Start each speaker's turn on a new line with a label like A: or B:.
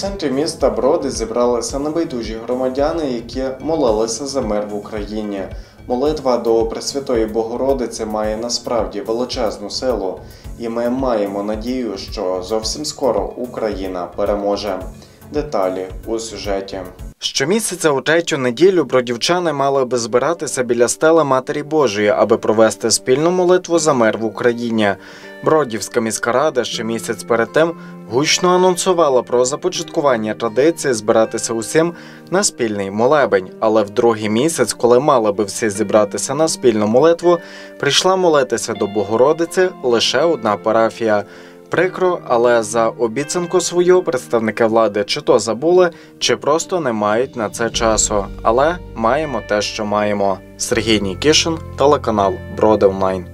A: Центрі міста Броди зібралися небайдужі громадяни, які молилися за мир в Україні. Молитва до Пресвятої Богородиці має насправді величезну силу, і ми маємо надію, що зовсім скоро Україна переможе. Деталі у сюжеті. Щомісяця у третю неділю бродівчани мали би збиратися біля стели Матері Божої, аби провести спільну молитву за мир в Україні. Бродівська міська рада ще місяць перед тим гучно анонсувала про започаткування традиції збиратися усім на спільний молебень. Але в другий місяць, коли мали би всі зібратися на спільну молитву, прийшла молитися до Богородиці лише одна парафія. Прикро, але за обіцянку свою представники влади чи то забули, чи просто не мають на це часу. Але маємо те, що маємо. Сергій Нікішин, телеканал Броди Онлайн.